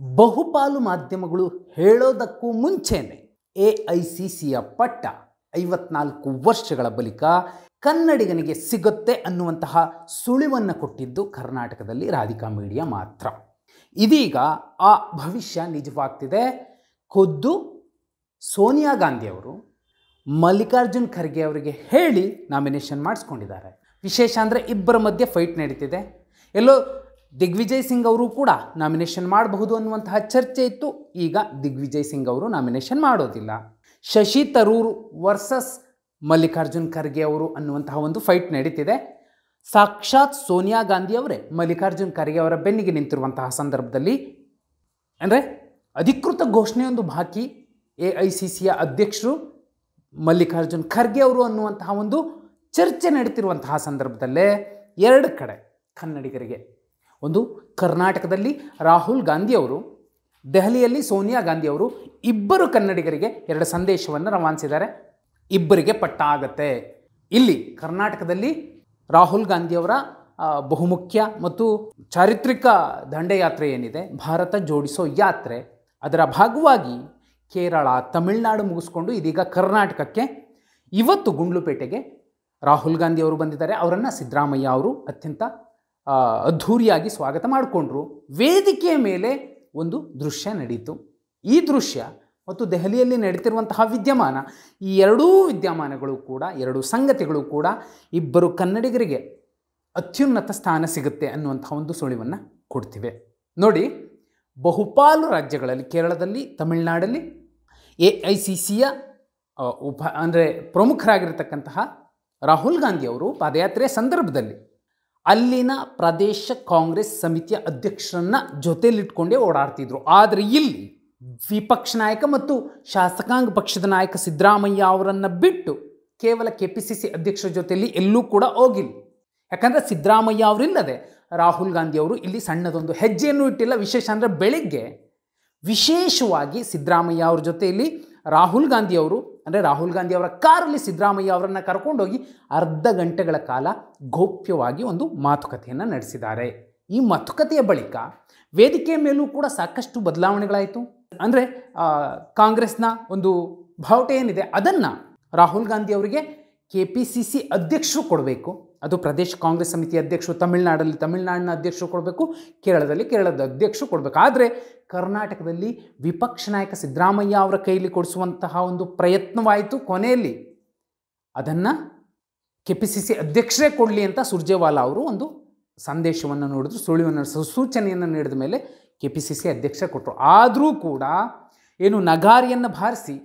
ಬಹುಪಾಲು ಮಾಧ್ಯಮಗಳು ಹೇಳೋದಕ್ಕೂ ಮುಂಚೆನೆ ಎ ಐ ಸಿ ಸಿಯ ಪಟ್ಟ ಐವತ್ನಾಲ್ಕು ವರ್ಷಗಳ ಬಳಿಕ ಕನ್ನಡಿಗನಿಗೆ ಸಿಗುತ್ತೆ ಅನ್ನುವಂತಹ ಸುಳಿವನ್ನು ಕೊಟ್ಟಿದ್ದು ಕರ್ನಾಟಕದಲ್ಲಿ ರಾಧಿಕಾ ಮೀಡಿಯಾ ಮಾತ್ರ. ಇದೀಗ ಆ ಭವಿಷ್ಯ ನಿಜವಾಗ್ತಿದೆ. ಖುದ್ದು ಸೋನಿಯಾ ಗಾಂಧಿಯವರು ಮಲ್ಲಿಕಾರ್ಜುನ್ ಖರ್ಗೆ ಅವರಿಗೆ ಹೇಳಿ ನಾಮಿನೇಷನ್ ಮಾಡಿಸ್ಕೊಂಡಿದ್ದಾರೆ. ವಿಶೇಷ ಅಂದರೆ ಇಬ್ಬರ ಮಧ್ಯೆ ಫೈಟ್ ನಡೀತಿದೆ. ಎಲ್ಲೋ ದಿಗ್ವಿಜಯ್ ಸಿಂಗ್ ಅವರು ಕೂಡ ನಾಮಿನೇಷನ್ ಮಾಡಬಹುದು ಅನ್ನುವಂತಹ ಚರ್ಚೆ ಇತ್ತು. ಈಗ ದಿಗ್ವಿಜಯ್ ಸಿಂಗ್ ಅವರು ನಾಮಿನೇಷನ್ ಮಾಡೋದಿಲ್ಲ. ಶಶಿ ತರೂರ್ ವರ್ಸಸ್ ಮಲ್ಲಿಕಾರ್ಜುನ್ ಖರ್ಗೆ ಅವರು ಅನ್ನುವಂತಹ ಒಂದು ಫೈಟ್ ನಡೀತಿದೆ. ಸಾಕ್ಷಾತ್ ಸೋನಿಯಾ ಗಾಂಧಿ ಅವರೇ ಮಲ್ಲಿಕಾರ್ಜುನ್ ಖರ್ಗೆ ಅವರ ಬೆನ್ನಿಗೆ ನಿಂತಿರುವಂತಹ ಸಂದರ್ಭದಲ್ಲಿ. ಅಂದರೆ ಅಧಿಕೃತ ಘೋಷಣೆಯೊಂದು ಬಾಕಿ ಎ ಐ ಸಿ ಸಿಯ ಅಧ್ಯಕ್ಷರು ಮಲ್ಲಿಕಾರ್ಜುನ್ ಖರ್ಗೆ ಅವರು ಅನ್ನುವಂತಹ ಒಂದು ಚರ್ಚೆ ನಡೀತಿರುವಂತಹ ಸಂದರ್ಭದಲ್ಲೇ ಎರಡು ಕಡೆ ಕನ್ನಡಿಗರಿಗೆ ಒಂದು ಕರ್ನಾಟಕದಲ್ಲಿ ರಾಹುಲ್ ಗಾಂಧಿ ಅವರು ದೆಹಲಿಯಲ್ಲಿ ಸೋನಿಯಾ ಗಾಂಧಿ ಅವರು ಇಬ್ಬರು ಕನ್ನಡಿಗರಿಗೆ ಎರಡು ಸಂದೇಶವನ್ನು ರವಾನಿಸಿದ್ದಾರೆ. ಇಬ್ಬರಿಗೆ ಪಟ್ಟ ಆಗತ್ತೆ. ಇಲ್ಲಿ ಕರ್ನಾಟಕದಲ್ಲಿ ರಾಹುಲ್ ಗಾಂಧಿಯವರ ಬಹುಮುಖ್ಯ ಮತ್ತು ಚಾರಿತ್ರಿಕ ದಂಡಯಾತ್ರೆ ಏನಿದೆ, ಭಾರತ ಜೋಡಿಸೋ ಯಾತ್ರೆ, ಅದರ ಭಾಗವಾಗಿ ಕೇರಳ, ತಮಿಳುನಾಡು ಮುಗಿಸ್ಕೊಂಡು ಇದೀಗ ಕರ್ನಾಟಕಕ್ಕೆ ಇವತ್ತು ಗುಂಡ್ಲುಪೇಟೆಗೆ ರಾಹುಲ್ ಗಾಂಧಿ ಅವರು ಬಂದಿದ್ದಾರೆ. ಅವರನ್ನು ಸಿದ್ದರಾಮಯ್ಯ ಅವರು ಅತ್ಯಂತ ಅದ್ಧೂರಿಯಾಗಿ ಸ್ವಾಗತ ಮಾಡಿಕೊಂಡ್ರು. ವೇದಿಕೆಯ ಮೇಲೆ ಒಂದು ದೃಶ್ಯ ನಡೀತು. ಈ ದೃಶ್ಯ ಮತ್ತು ದೆಹಲಿಯಲ್ಲಿ ನಡೀತಿರುವಂತಹ ವಿದ್ಯಮಾನ, ಈ ಎರಡೂ ವಿದ್ಯಮಾನಗಳು ಕೂಡ, ಎರಡು ಸಂಗತಿಗಳು ಕೂಡ ಇಬ್ಬರು ಕನ್ನಡಿಗರಿಗೆ ಅತ್ಯುನ್ನತ ಸ್ಥಾನ ಸಿಗುತ್ತೆ ಅನ್ನುವಂಥ ಒಂದು ಸುಳಿವನ್ನು ಕೊಡ್ತಿವೆ. ನೋಡಿ, ಬಹುಪಾಲು ರಾಜ್ಯಗಳಲ್ಲಿ, ಕೇರಳದಲ್ಲಿ, ತಮಿಳುನಾಡಲ್ಲಿ ಎ ಐ ಸಿ ಸಿಯ ಉಪ, ಅಂದರೆ ಪ್ರಮುಖರಾಗಿರ್ತಕ್ಕಂತಹ ರಾಹುಲ್ ಗಾಂಧಿ ಅವರು ಪಾದಯಾತ್ರೆಯ ಸಂದರ್ಭದಲ್ಲಿ ಅಲ್ಲಿನ ಪ್ರದೇಶ ಕಾಂಗ್ರೆಸ್ ಸಮಿತಿಯ ಅಧ್ಯಕ್ಷರನ್ನ ಜೊತೆಯಲ್ಲಿಟ್ಕೊಂಡೇ ಓಡಾಡ್ತಿದ್ರು. ಆದರೆ ಇಲ್ಲಿ ವಿಪಕ್ಷ ನಾಯಕ ಮತ್ತು ಶಾಸಕಾಂಗ ಪಕ್ಷದ ನಾಯಕ ಸಿದ್ದರಾಮಯ್ಯ ಅವರನ್ನು ಬಿಟ್ಟು ಕೇವಲ ಕೆ ಪಿ ಸಿ ಸಿ ಅಧ್ಯಕ್ಷರ ಜೊತೆಯಲ್ಲಿ ಎಲ್ಲೂ ಕೂಡ ಹೋಗಿಲ್ಲ. ಯಾಕಂದರೆ ಸಿದ್ದರಾಮಯ್ಯ ಅವರಿಲ್ಲದೆ ರಾಹುಲ್ ಗಾಂಧಿ ಅವರು ಇಲ್ಲಿ ಸಣ್ಣದೊಂದು ಹೆಜ್ಜೆಯನ್ನು ಇಟ್ಟಿಲ್ಲ. ವಿಶೇಷ ಅಂದರೆ ಬೆಳಿಗ್ಗೆ ವಿಶೇಷವಾಗಿ ಸಿದ್ದರಾಮಯ್ಯ ಅವ್ರ ಜೊತೆಯಲ್ಲಿ ರಾಹುಲ್ ಗಾಂಧಿ ಅವರು ಅಂದರೆ ರಾಹುಲ್ ಗಾಂಧಿ ಅವರ ಕಾರಲ್ಲಿ ಸಿದ್ದರಾಮಯ್ಯ ಅವರನ್ನು ಕರ್ಕೊಂಡೋಗಿ ಅರ್ಧ ಗಂಟೆಗಳ ಕಾಲ ಗೌಪ್ಯವಾಗಿ ಒಂದು ಮಾತುಕತೆಯನ್ನು ನಡೆಸಿದ್ದಾರೆ. ಈ ಮಾತುಕತೆಯ ಬಳಿಕ ವೇದಿಕೆಯ ಮೇಲೂ ಕೂಡ ಸಾಕಷ್ಟು ಬದಲಾವಣೆಗಳಾಯಿತು. ಅಂದರೆ ಕಾಂಗ್ರೆಸ್ನ ಒಂದು ಭಾವಟೆ ಏನಿದೆ, ಅದನ್ನು ರಾಹುಲ್ ಗಾಂಧಿ ಅವರಿಗೆ ಕೆ ಪಿ ಸಿ ಸಿ ಅಧ್ಯಕ್ಷರು ಕೊಡಬೇಕು. ಅದು ಪ್ರದೇಶ ಕಾಂಗ್ರೆಸ್ ಸಮಿತಿ ಅಧ್ಯಕ್ಷರು ತಮಿಳುನಾಡಲ್ಲಿ ತಮಿಳುನಾಡಿನ ಅಧ್ಯಕ್ಷರು ಕೊಡಬೇಕು, ಕೇರಳದಲ್ಲಿ ಕೇರಳದ ಅಧ್ಯಕ್ಷರು ಕೊಡಬೇಕು. ಆದರೆ ಕರ್ನಾಟಕದಲ್ಲಿ ವಿಪಕ್ಷ ನಾಯಕ ಸಿದ್ದರಾಮಯ್ಯ ಅವರ ಕೈಲಿ ಕೊಡಿಸುವಂತಹ ಒಂದು ಪ್ರಯತ್ನವಾಯಿತು ಕೊನೆಯಲ್ಲಿ. ಅದನ್ನು ಕೆ ಪಿ ಸಿ ಸಿ ಅಧ್ಯಕ್ಷರೇ ಕೊಡಲಿ ಅಂತ ಸುರ್ಜೇವಾಲಾ ಅವರು ಒಂದು ಸಂದೇಶವನ್ನು ನೋಡಿದ್ರು, ಸುಳಿವನ್ನು ಸೂಚನೆಯನ್ನು ನೀಡಿದ ಮೇಲೆ ಕೆ ಪಿ ಸಿ ಸಿ ಅಧ್ಯಕ್ಷ ಕೊಟ್ಟರು ಆದರೂ ಕೂಡ ಏನು ನಗಾರಿಯನ್ನು ಬಾರಿಸಿ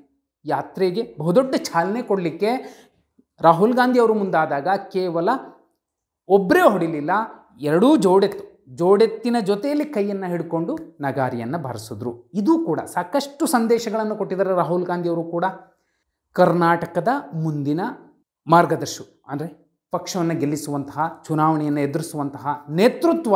ಯಾತ್ರೆಗೆ ಬಹುದೊಡ್ಡ ಚಾಲನೆ ಕೊಡಲಿಕ್ಕೆ ರಾಹುಲ್ ಗಾಂಧಿ ಅವರು ಮುಂದಾದಾಗ ಕೇವಲ ಒಬ್ಬರೇ ಹೊಡಿಲಿಲ್ಲ, ಎರಡೂ ಜೋಡೆತ್ತು. ಜೋಡೆತ್ತಿನ ಜೊತೆಯಲ್ಲಿ ಕೈಯನ್ನು ಹಿಡ್ಕೊಂಡು ನಗಾರಿಯನ್ನು ಬಾರಿಸಿದ್ರು. ಇದು ಕೂಡ ಸಾಕಷ್ಟು ಸಂದೇಶಗಳನ್ನು ಕೊಟ್ಟಿದ್ದಾರೆ ರಾಹುಲ್ ಗಾಂಧಿ ಅವರು ಕೂಡ. ಕರ್ನಾಟಕದ ಮುಂದಿನ ಮಾರ್ಗದರ್ಶು, ಅಂದರೆ ಪಕ್ಷವನ್ನು ಗೆಲ್ಲಿಸುವಂತಹ, ಚುನಾವಣೆಯನ್ನು ಎದುರಿಸುವಂತಹ ನೇತೃತ್ವ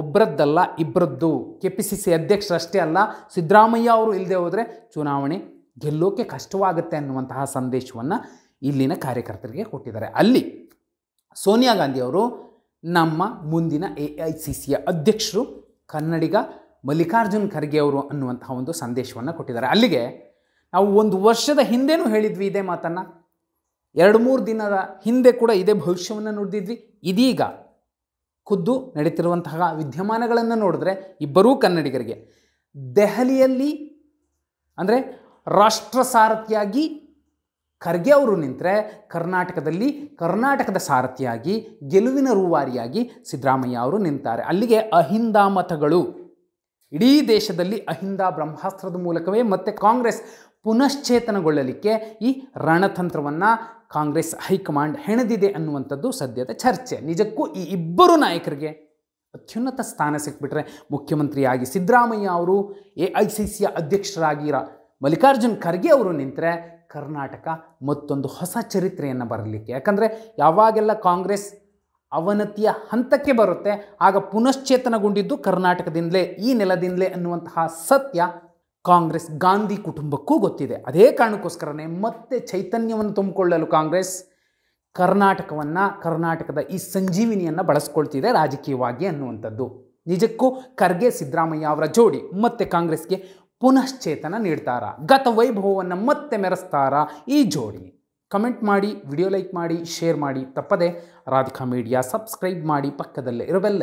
ಒಬ್ಬರದ್ದಲ್ಲ ಇಬ್ಬರದ್ದು ಕೆ ಪಿ ಸಿ ಸಿ ಅಧ್ಯಕ್ಷರಷ್ಟೇ ಅಲ್ಲ, ಸಿದ್ದರಾಮಯ್ಯ ಅವರು ಇಲ್ಲದೆ ಹೋದರೆ ಚುನಾವಣೆ ಗೆಲ್ಲೋಕೆ ಕಷ್ಟವಾಗುತ್ತೆ ಅನ್ನುವಂತಹ ಸಂದೇಶವನ್ನು ಇಲ್ಲಿನ ಕಾರ್ಯಕರ್ತರಿಗೆ ಕೊಟ್ಟಿದ್ದಾರೆ. ಅಲ್ಲಿ ಸೋನಿಯಾ ಗಾಂಧಿ ಅವರು ನಮ್ಮ ಮುಂದಿನ ಎ ಐ ಸಿ ಸಿಯ ಅಧ್ಯಕ್ಷರು ಕನ್ನಡಿಗ ಮಲ್ಲಿಕಾರ್ಜುನ್ ಖರ್ಗೆ ಅವರು ಅನ್ನುವಂತಹ ಒಂದು ಸಂದೇಶವನ್ನು ಕೊಟ್ಟಿದ್ದಾರೆ. ಅಲ್ಲಿಗೆ ನಾವು ಒಂದು ವರ್ಷದ ಹಿಂದೆನೂ ಹೇಳಿದ್ವಿ ಇದೇ ಮಾತನ್ನು. ಎರಡು ಮೂರು ದಿನದ ಹಿಂದೆ ಕೂಡ ಇದೇ ಭವಿಷ್ಯವನ್ನು ನುಡಿದಿದ್ವಿ. ಇದೀಗ ಖುದ್ದು ನಡೀತಿರುವಂತಹ ವಿದ್ಯಮಾನಗಳನ್ನು ನೋಡಿದ್ರೆ ಇಬ್ಬರೂ ಕನ್ನಡಿಗರಿಗೆ ದೆಹಲಿಯಲ್ಲಿ ಅಂದರೆ ರಾಷ್ಟ್ರ ಸಾರಥಿಯಾಗಿ ಖರ್ಗೆ ಅವರು ನಿಂತರೆ ಕರ್ನಾಟಕದಲ್ಲಿ ಕರ್ನಾಟಕದ ಸಾರಥಿಯಾಗಿ, ಗೆಲುವಿನ ರೂವಾರಿಯಾಗಿ ಸಿದ್ದರಾಮಯ್ಯ ಅವರು ನಿಂತಾರೆ. ಅಲ್ಲಿಗೆ ಅಹಿಂದ ಮತಗಳು. ಇಡೀ ದೇಶದಲ್ಲಿ ಅಹಿಂದ ಬ್ರಹ್ಮಾಸ್ತ್ರದ ಮೂಲಕವೇ ಮತ್ತೆ ಕಾಂಗ್ರೆಸ್ ಪುನಶ್ಚೇತನಗೊಳ್ಳಲಿಕ್ಕೆ ಈ ರಣತಂತ್ರವನ್ನು ಕಾಂಗ್ರೆಸ್ ಹೈಕಮಾಂಡ್ ಹೆಣೆದಿದೆ ಅನ್ನುವಂಥದ್ದು ಸದ್ಯದ ಚರ್ಚೆ. ನಿಜಕ್ಕೂ ಈ ಇಬ್ಬರು ನಾಯಕರಿಗೆ ಅತ್ಯುನ್ನತ ಸ್ಥಾನ ಸಿಕ್ಬಿಟ್ರೆ ಮುಖ್ಯಮಂತ್ರಿಯಾಗಿ ಸಿದ್ದರಾಮಯ್ಯ ಅವರು, ಎ ಐ ಸಿ ಸಿಯ ಅಧ್ಯಕ್ಷರಾಗಿರ ಮಲ್ಲಿಕಾರ್ಜುನ್ ಖರ್ಗೆ ಅವರು ನಿಂತರೆ ಕರ್ನಾಟಕ ಮತ್ತೊಂದು ಹೊಸ ಚರಿತ್ರೆಯನ್ನು ಬರಲಿಕ್ಕೆ. ಯಾಕಂದರೆ ಯಾವಾಗೆಲ್ಲ ಕಾಂಗ್ರೆಸ್ ಅವನತಿಯ ಹಂತಕ್ಕೆ ಬರುತ್ತೆ, ಆಗ ಪುನಶ್ಚೇತನಗೊಂಡಿದ್ದು ಕರ್ನಾಟಕದಿಂದಲೇ, ಈ ನೆಲದಿಂದಲೇ ಅನ್ನುವಂತಹ ಸತ್ಯ ಕಾಂಗ್ರೆಸ್ ಗಾಂಧಿ ಕುಟುಂಬಕ್ಕೂ ಗೊತ್ತಿದೆ. ಅದೇ ಕಾರಣಕ್ಕೋಸ್ಕರನೇ ಮತ್ತೆ ಚೈತನ್ಯವನ್ನು ತುಂಬಿಕೊಳ್ಳಲು ಕಾಂಗ್ರೆಸ್ ಕರ್ನಾಟಕವನ್ನು, ಕರ್ನಾಟಕದ ಈ ಸಂಜೀವಿನಿಯನ್ನು ಬಳಸ್ಕೊಳ್ತಿದೆ ರಾಜಕೀಯವಾಗಿ ಅನ್ನುವಂಥದ್ದು. ನಿಜಕ್ಕೂ ಖರ್ಗೆ, ಸಿದ್ದರಾಮಯ್ಯ ಅವರ ಜೋಡಿ ಮತ್ತೆ ಕಾಂಗ್ರೆಸ್ಗೆ ಪುನಶ್ಚೇತನ ನೀಡ್ತಾರ? ಗತ ವೈಭವವನ್ನು ಮತ್ತೆ ಮೆರೆಸ್ತಾರ? ಈ ಜೋಡಿ. ಕಮೆಂಟ್ ಮಾಡಿ, ವಿಡಿಯೋ ಲೈಕ್ ಮಾಡಿ, ಶೇರ್ ಮಾಡಿ. ತಪ್ಪದೆ ರಾಧಿಕಾ ಮೀಡಿಯಾ ಸಬ್ಸ್ಕ್ರೈಬ್ ಮಾಡಿ, ಪಕ್ಕದಲ್ಲೇ ಇರೋ ಬೆಲ್